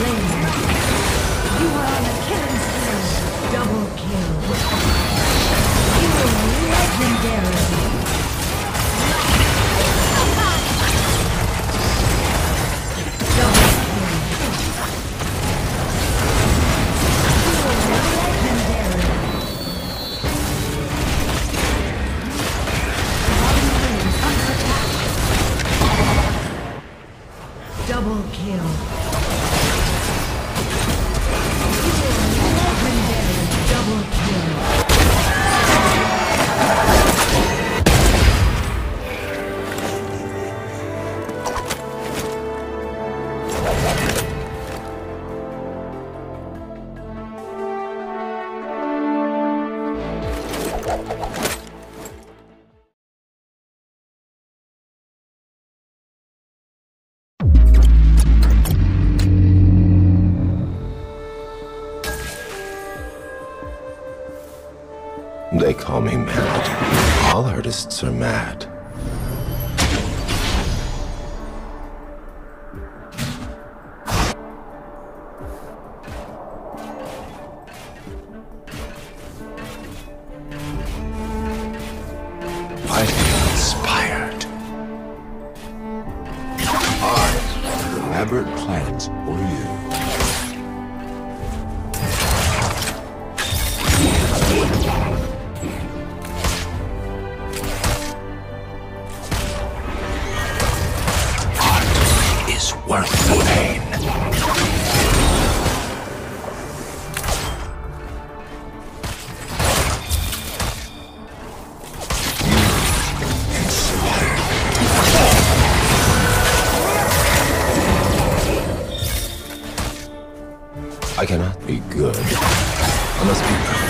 Double kill. You are legendary. They call me mad. All artists are mad. 我与。I cannot be good. I must be perfection.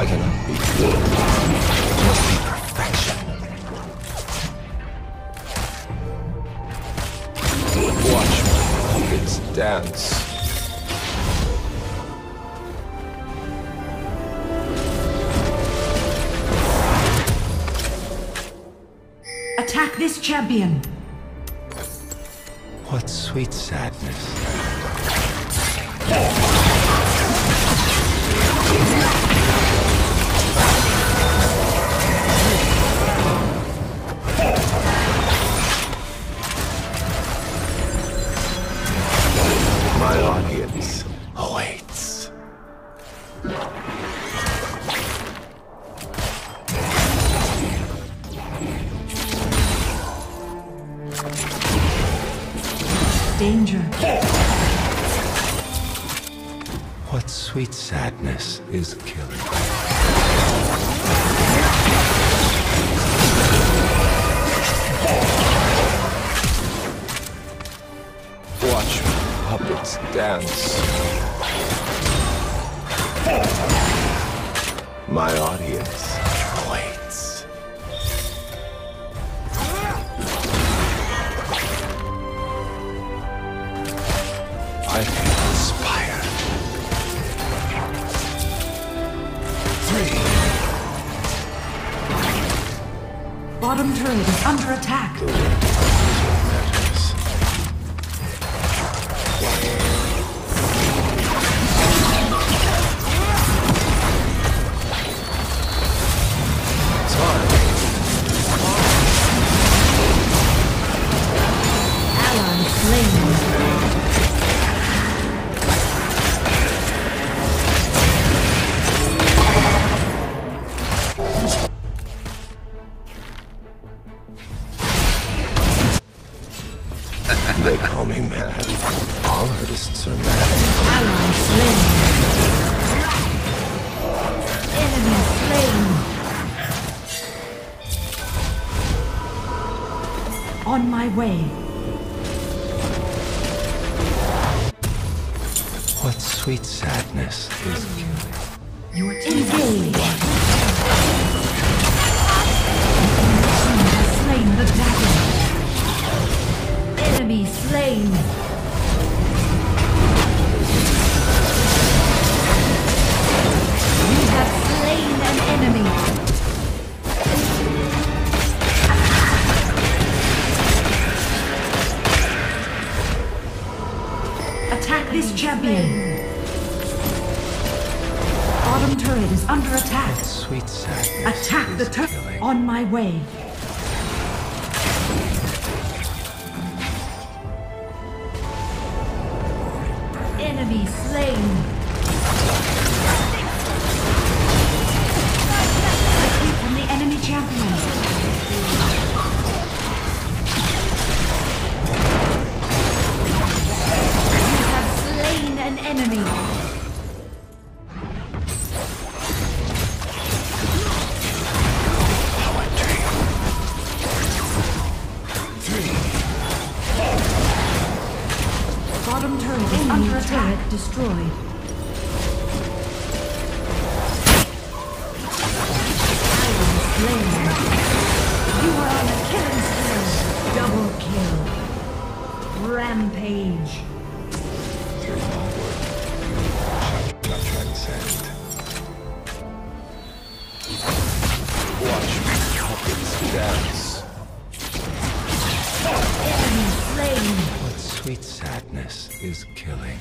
I cannot be good. Must be perfection. Watch my puppets dance. Attack this champion. What sweet sadness. Danger. What sweet sadness is killing. Watch puppets dance. My audience awaits. I feel inspired. Three. Bottom turret is under attack. On my way. What sweet sadness is killing. Engage. slain the dragon. Enemy slain. Champion. Bottom turret is under attack. What sweet sadness Attack the turret. On my way. Enemy slain. You are on killing spree. Double kill. Rampage. My. Watch me dance. Enemy slain. What sweet sadness is killing.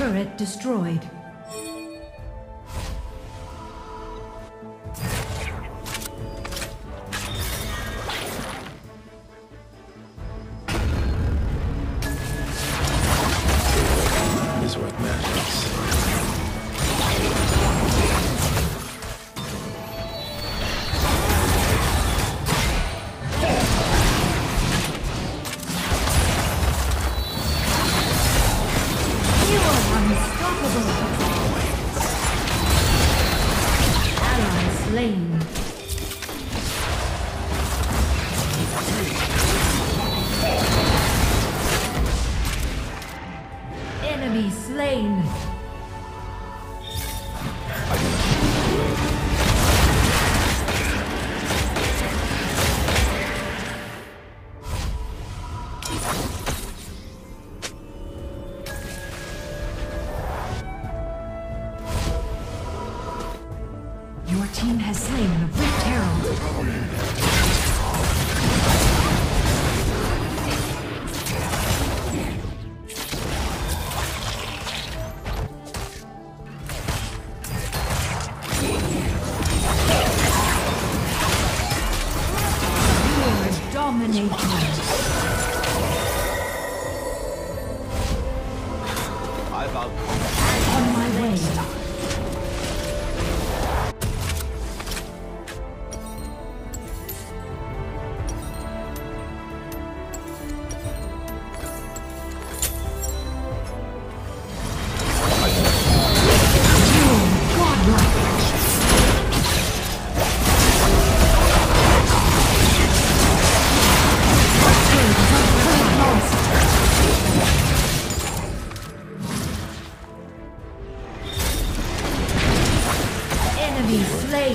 Turret destroyed. Slain. Enemy slain. Has slain the Rift Herald. Dominating.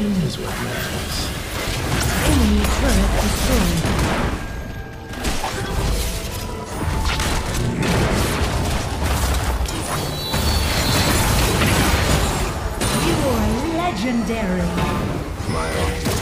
Slain. Is what matters. Enemy turret destroyed. You are legendary. My own.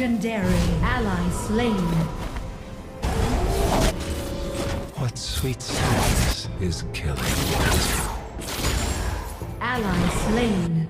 Legendary ally slain. What sweet sadness is killing? Ally slain.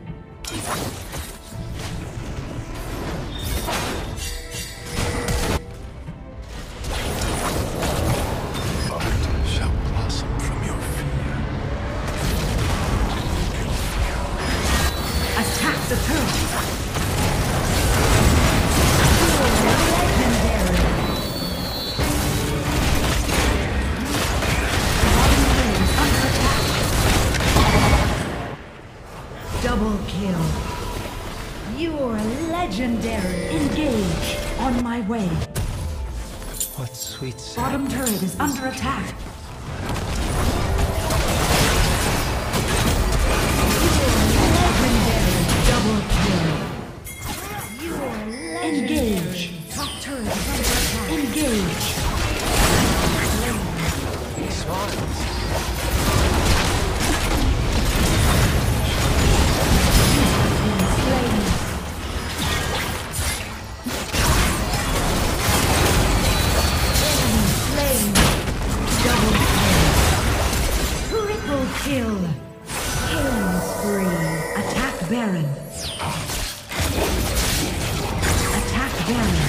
You're legendary. Engage. On my way. What sweet Bottom turret is under attack. Engage. Top turret under attack. Engage. Rampage.